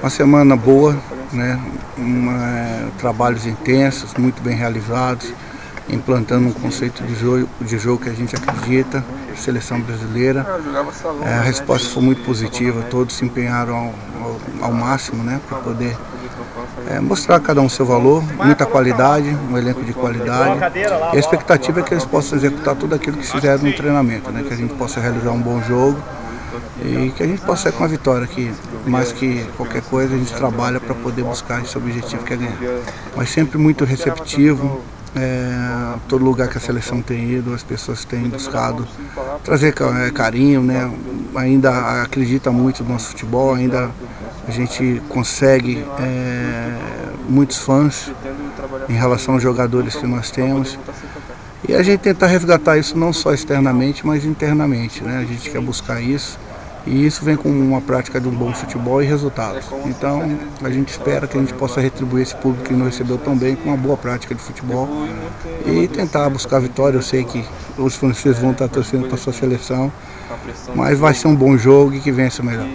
Uma semana boa, né? Uma, trabalhos intensos, muito bem realizados, implantando um conceito de jogo, de jogo que a gente acredita, seleção brasileira. É, a resposta foi muito positiva, todos se empenharam ao, ao, máximo né? para poder é, mostrar a cada um seu valor, muita qualidade, um elenco de qualidade. E a expectativa é que eles possam executar tudo aquilo que fizeram no treinamento, né? que a gente possa realizar um bom jogo e que a gente possa sair com uma vitória que mais que qualquer coisa a gente trabalha para poder buscar esse objetivo que é ganhar. Mas sempre muito receptivo, é, todo lugar que a seleção tem ido, as pessoas têm buscado trazer é, carinho, né? ainda acredita muito no nosso futebol, ainda a gente consegue é, muitos fãs em relação aos jogadores que nós temos. E a gente tenta resgatar isso não só externamente, mas internamente. Né? A gente quer buscar isso. E isso vem com uma prática de um bom futebol e resultados. Então, a gente espera que a gente possa retribuir esse público que nos recebeu tão bem com uma boa prática de futebol e tentar buscar vitória. Eu sei que os franceses vão estar torcendo para a sua seleção, mas vai ser um bom jogo e que vença melhor.